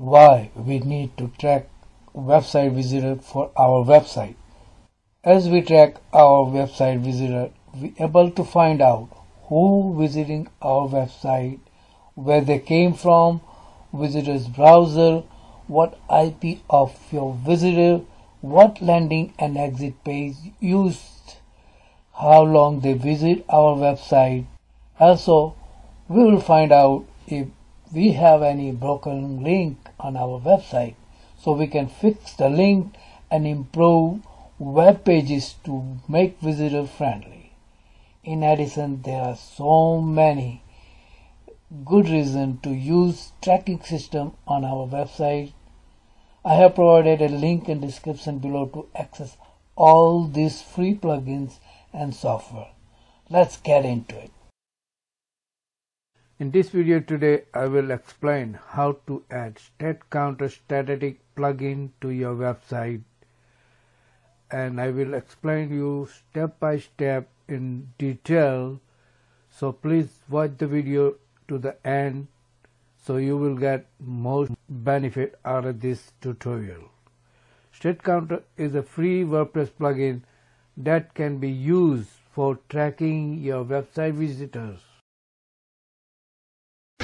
why we need to track website visitor for our website. As we track our website visitor, we able to find out who visiting our website, where they came from, visitor's browser, what IP of your visitor, what landing and exit page used, how long they visit our website. Also, we will find out if we have any broken link on our website so we can fix the link and improve web pages to make visitor friendly. In addition, there are so many good reasons to use tracking system on our website. I have provided a link in description below to access all these free plugins and software. Let's get into it. In this video today, I will explain how to add StatCounter static plugin to your website and I will explain you step by step in detail so please watch the video to the end so you will get most benefit out of this tutorial. StatCounter is a free WordPress plugin that can be used for tracking your website visitors.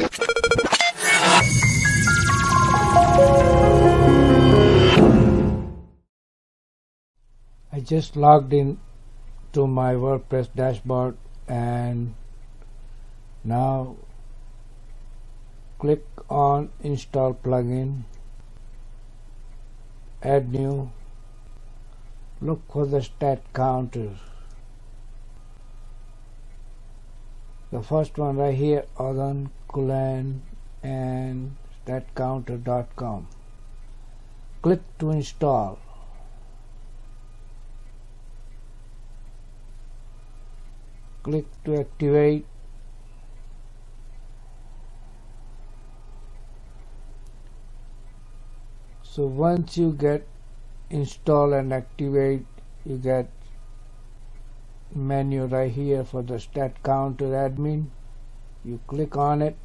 I just logged in to my WordPress dashboard and now click on install plugin add new look for the stat counter the first one right here Aodhan Cullen and statcounter.com click to install. Click to activate. So once you get install and activate you get menu right here for the stat counter admin. You click on it.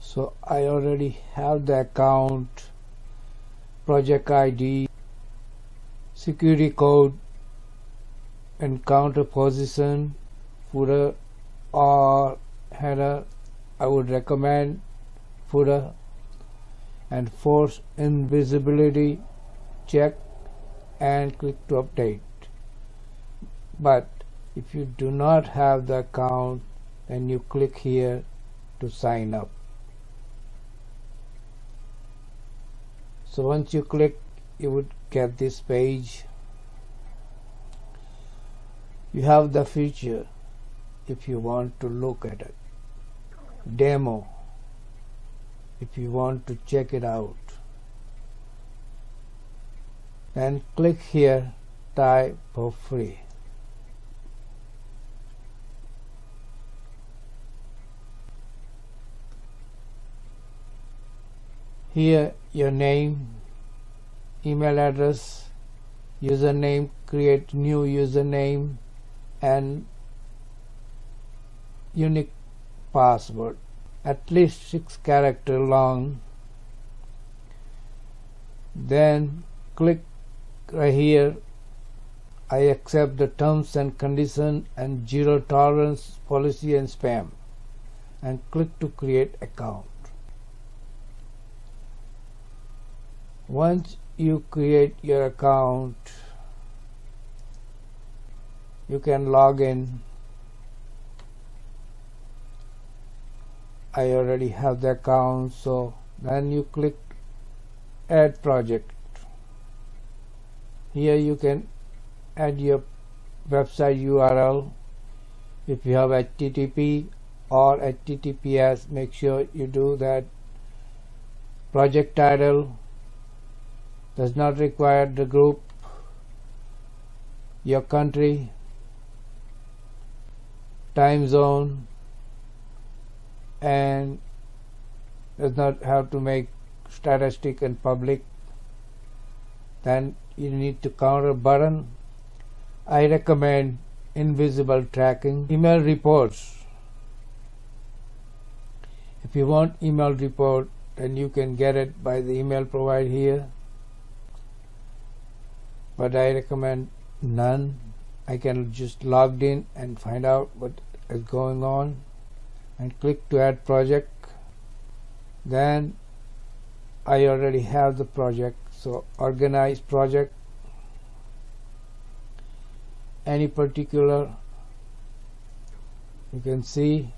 So I already have the account project ID security code and counter position footer or header I would recommend footer. And force invisibility check and click to update. But if you do not have the account then you click here to sign up. So once you click you would get this page. You have the feature if you want to look at it. Demo. If you want to check it out and click here type for free. Here your name email address username create new username and unique password. At least six character long. Then click right here I accept the terms and condition and zero tolerance policy and spam and click to create account. Once you create your account you can log in. I already have the account so then you click add project here you can add your website URL if you have HTTP or HTTPS make sure you do that. Project title does not require the group your country time zone and does not have to make statistic and public. Then you need to counter a button I recommend invisible tracking. Email reports. If you want email report then you can get it by the email provided here. But I recommend none. I can just log in and find out what is going on and click to add project. Then I already have the project so organize project. Any particular you can see.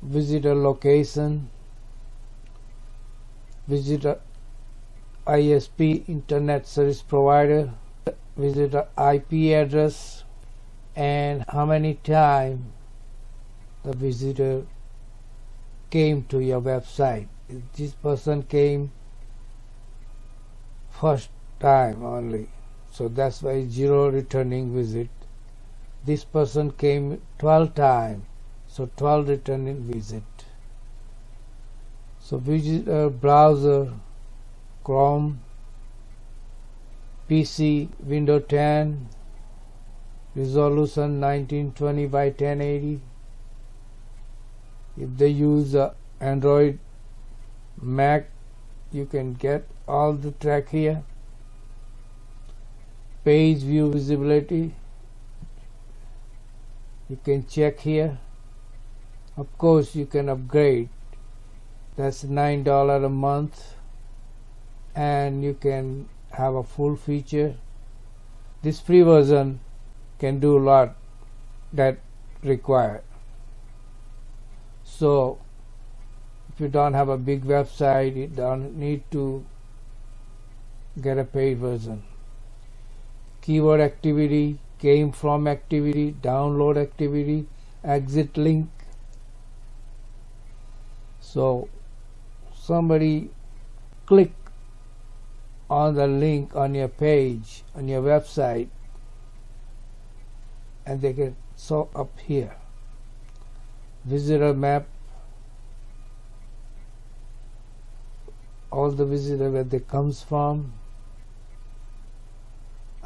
Visitor location. Visitor ISP internet service provider. Visitor IP address. And how many time the visitor came to your website this person came first time only. So that's why zero returning visit. This person came 12 times so 12 returning visit. So visitor browser chrome pc window 10 resolution 1920 by 1080 if they use uh, android mac you can get all the track here. Page view visibility you can check here. Of course you can upgrade. That's nine dollar a month and you can have a full feature. This free version can do a lot that required so you don't have a big website you don't need to get a paid version. Keyword activity came from activity download activity exit link. So somebody click on the link on your page on your website and they get so up here. Visitor map all the visitor where they comes from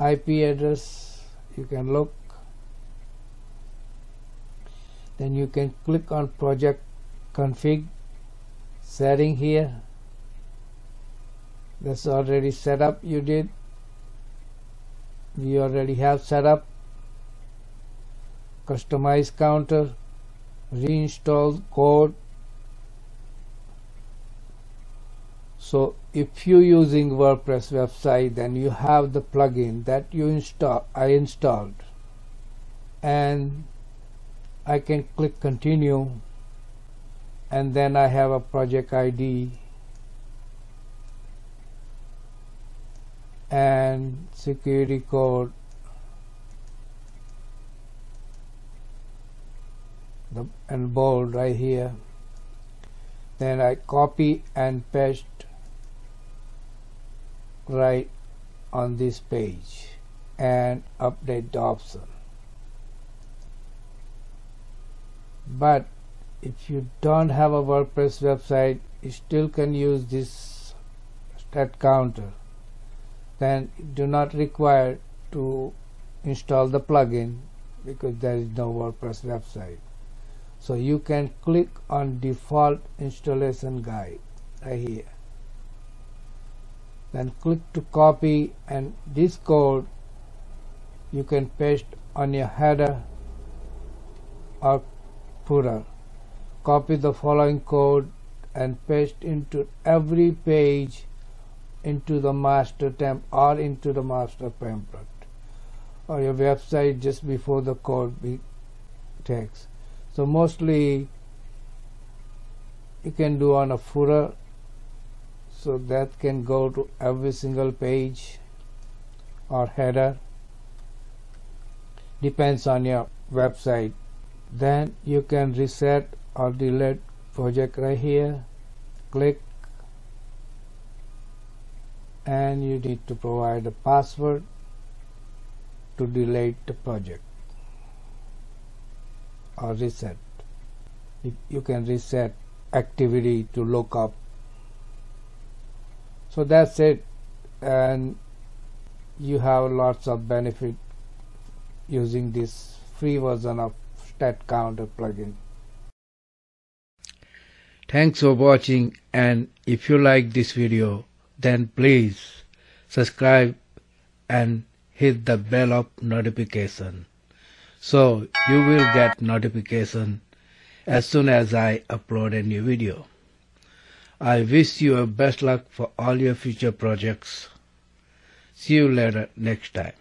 IP address you can look. Then you can click on project config setting here. That's already set up you did. We already have set up. Customize counter reinstall code so if you're using WordPress website then you have the plugin that you install I installed and I can click continue and then I have a project ID and security code the and bold right here then I copy and paste right on this page and update the option. But if you don't have a WordPress website you still can use this stat counter. Then do not require to install the plugin because there is no WordPress website. So you can click on default installation guide right here then click to copy and this code you can paste on your header or footer. Copy the following code and paste into every page into the master temp or into the master template or your website just before the code be takes. So mostly you can do on a footer so that can go to every single page or header. Depends on your website. Then you can reset or delete project right here. Click. And you need to provide a password to delete the project or reset. You can reset activity to look up so that's it. And you have lots of benefit using this free version of stat counter plugin. Thanks for watching and if you like this video then please subscribe and hit the bell of notification. So you will get notification as soon as I upload a new video. I wish you best luck for all your future projects. See you later next time.